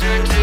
after